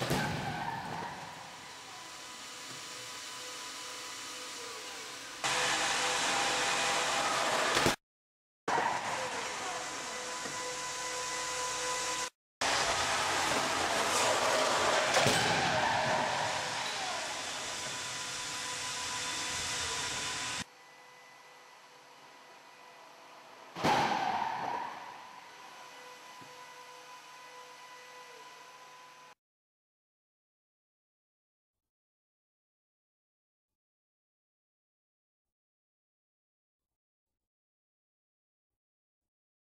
Yeah.